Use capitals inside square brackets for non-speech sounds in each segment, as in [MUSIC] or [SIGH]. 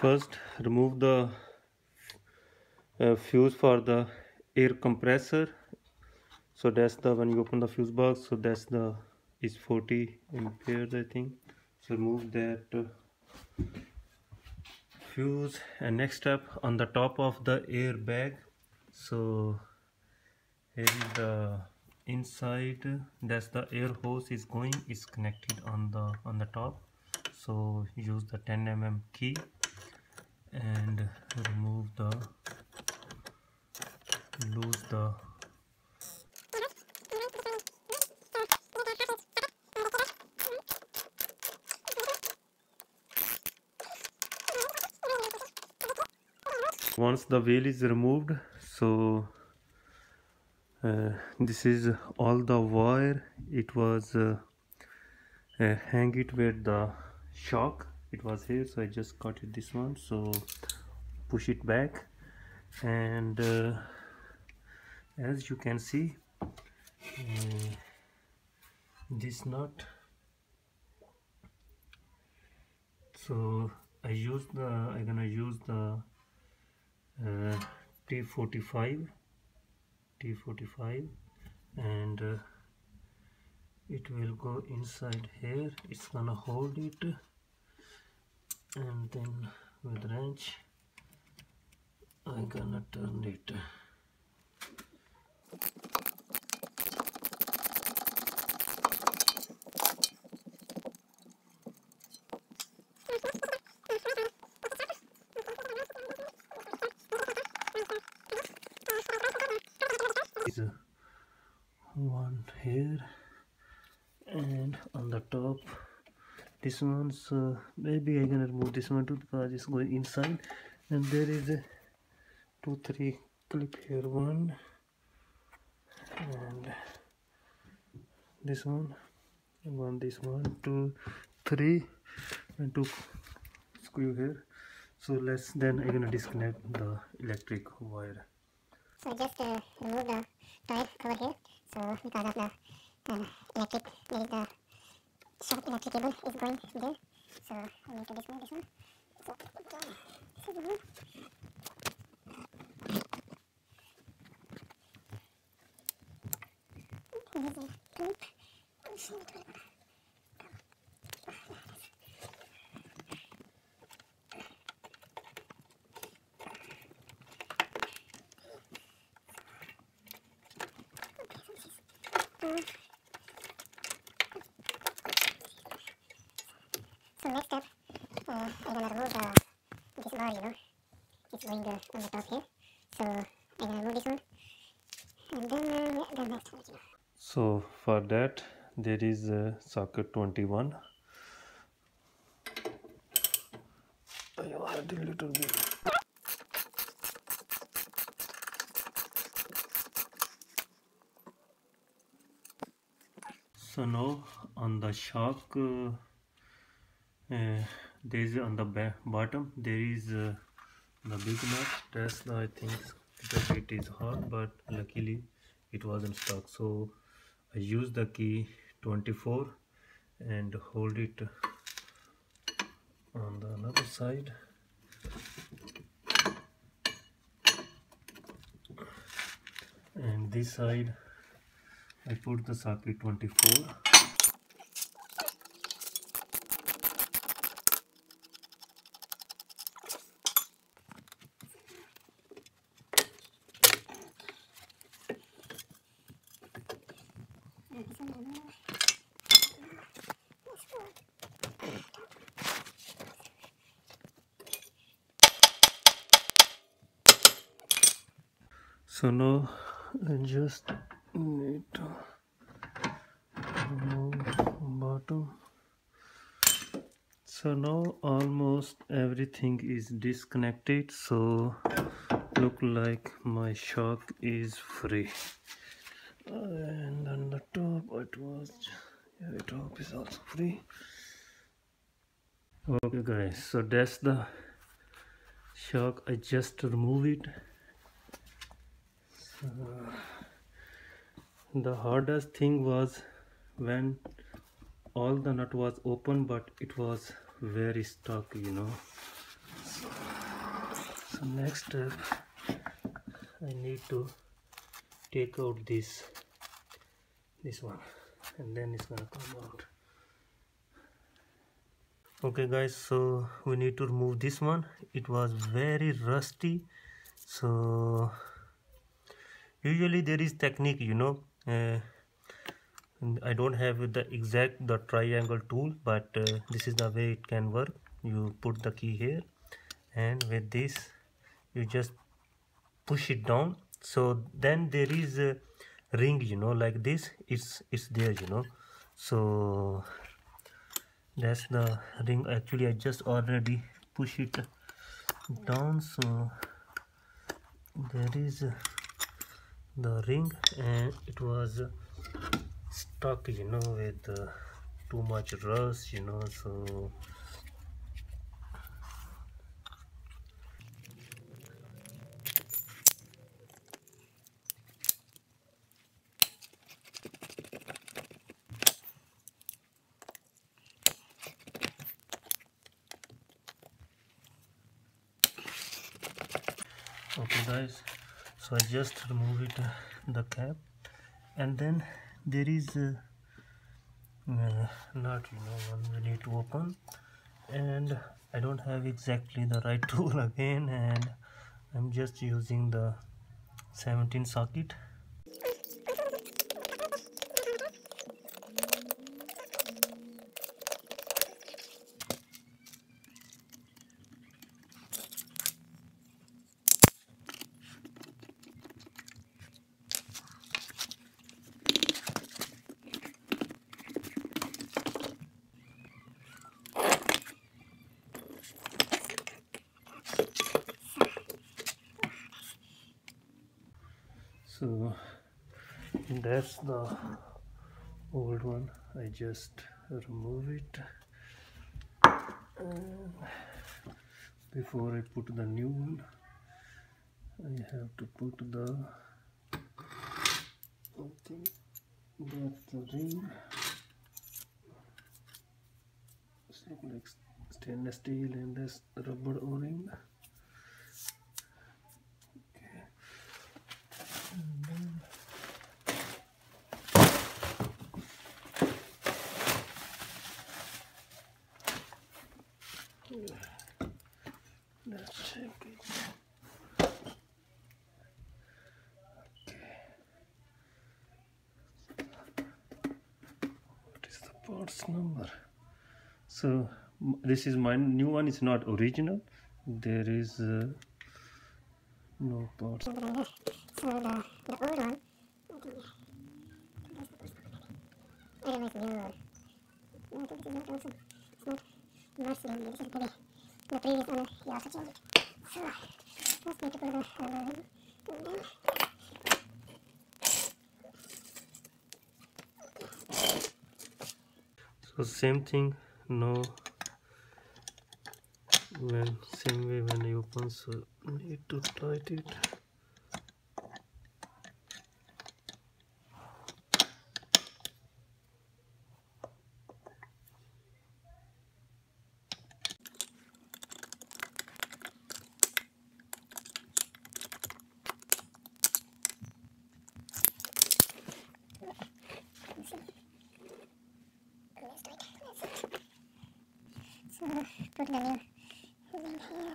first remove the uh, fuse for the air compressor. So that's the when you open the fuse box so that's the is 40 amperes i think. So remove that uh, fuse. And next step on the top of the air bag so here is the inside. That's the air hose is going is connected on the on the top. So use the 10 mm key and remove the lose the once the wheel is removed so uh, this is all the wire. It was uh, uh, hang it with the shock it was here so I just cut it this one. So push it back. And uh, as you can see uh, this nut so I use the I'm gonna use the uh, T45 T45 and uh, it will go inside here. It's gonna hold it and then with wrench I'm gonna turn it is one here and on the top this one so maybe I'm gonna remove this one too because it's going inside. And there is a two three clip here one. And this one one this one two three and two screw here. So let's then I'm gonna disconnect the electric wire. So just uh, remove the tie over here. So because of the uh, electric, there is the short electric cable is going there. So I need to this one. So okay, this is one. There is a clip. Will go. Uh, So next step, uh, I'm gonna remove the this bar, you know, it's going uh, on the top here. So I'm gonna remove this one, and then uh, the next one. You so for that there is a socket 21 I add a little bit so now on the shock uh, uh, there is on the bottom there is uh, the big nut that's I think because it is hot but luckily it was in stock. So I use the key 24 and hold it on the another side. And this side I put the socket 24 so now I just need to remove bottom. So now almost everything is disconnected so look like my shock is free. And on the top it was yeah the top is also free. Okay guys so that's the shock. I just remove it so the hardest thing was when all the nut was open but it was very stuck you know. So so next step I need to take out this this one and then it's gonna come out. Okay guys so we need to remove this one. It was very rusty so usually there is technique you know uh, I don't have the exact the triangle tool but uh, this is the way it can work. You put the key here and with this you just push it down. So then there is a ring you know like this. It's it's there you know. So that's the ring. Actually I just already push it down so there is the ring and it was stuck you know with uh, too much rust you know so okay guys so I just remove it the cap. And then there is uh, uh, nut you know one we need to open. And I don't have exactly the right [LAUGHS] tool again. And I'm just using the 17 socket so that's the old one. I just remove it. And before I put the new one I have to put the okay that's the ring. It's like stainless steel and this rubber o-ring check it. What is the parts number? So this is my new one. It's not original. There is uh, no parts. The, previous owner, he also changed it. So, let's the in. So same thing. No. When same way when you open, so need to tight it. let's see. Let's do it. Let's see. So, put the new ring here.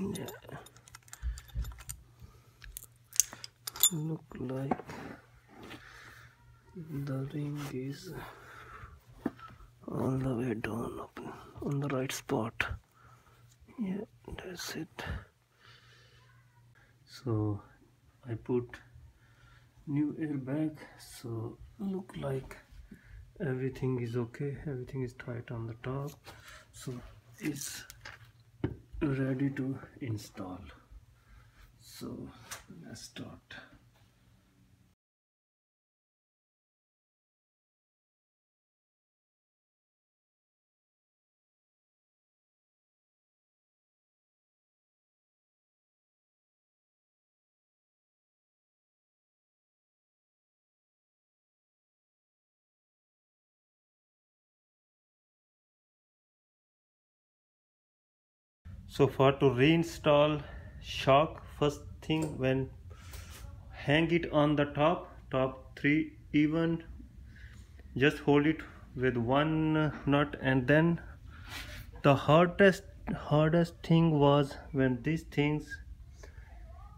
Yeah. look like the ring is all the way down on the right spot. Yeah that's it. So I put new airbag so look like everything is okay everything is tight on the top. So it's ready to install. So let's start so for to reinstall shock first thing when hang it on the top top three even just hold it with one nut and then the hardest hardest thing was when these things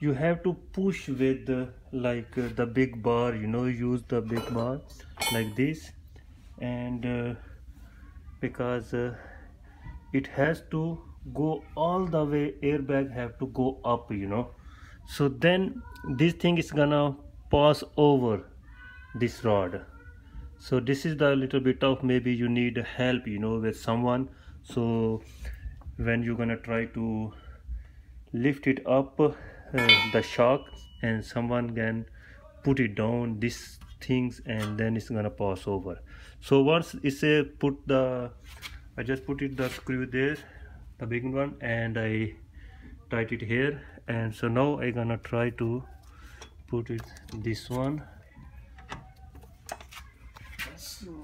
you have to push with uh, like uh, the big bar you know use the big bar like this and uh, because uh, it has to go all the way airbag have to go up you know. So then this thing is gonna pass over this rod. So this is the little bit of maybe you need help you know with someone. So when you're gonna try to lift it up uh, the shock and someone can put it down these things and then it's gonna pass over. So once it's a put the i just put it the screw there the big one and I tied it here. And so now I gonna try to put it this one. So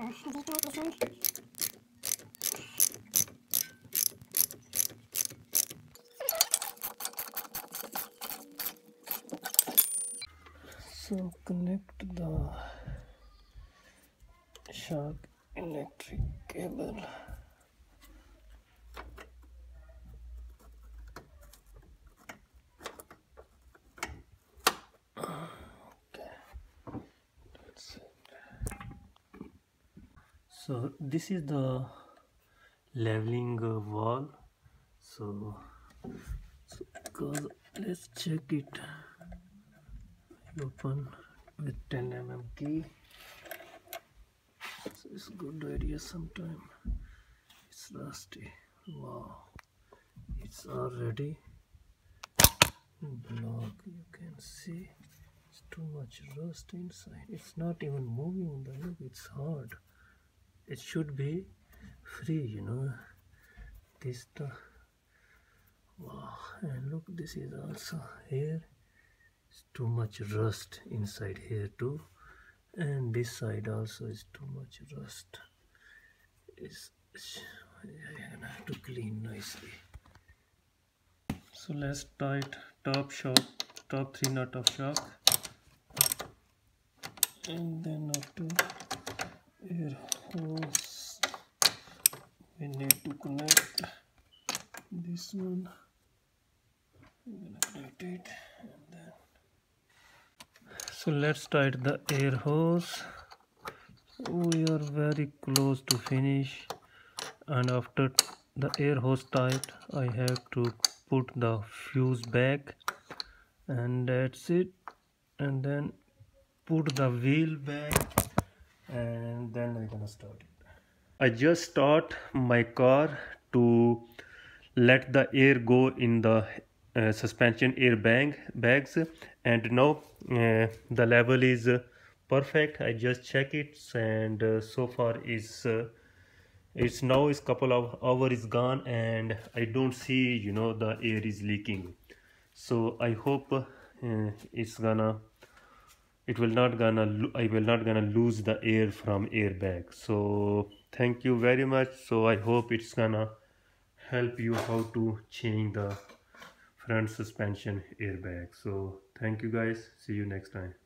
reconnect this one. So connect the shock electric cable so this is the leveling uh, wall. So, so because let's check it. Open with 10 mm key. So it's good idea sometime. It's rusty. Wow. It's already block you can see it's too much rust inside. It's not even moving the look it's hard it should be free you know. This stuff wow and look this is also here. It's too much rust inside here too. And this side also is too much rust. It's, it's I'm gonna have to clean nicely. So let's tight top shock top three nut of shock and then up to air hose we need to connect this one. I'm gonna connect it and then so let's tight the air hose. We are very close to finish. And after the air hose tight I have to put the fuse back. And that's it. And then put the wheel back and then we're gonna start it. I just start my car to let the air go in the uh, suspension air bag bags and now uh, the level is perfect. I just check it and uh, so far is uh, it's now is couple of hour is gone and I don't see you know the air is leaking. So I hope uh, it's gonna it will not gonna I will not gonna lose the air from airbag so thank you very much. So I hope it's gonna help you how to change the front suspension airbag. So thank you guys. See you next time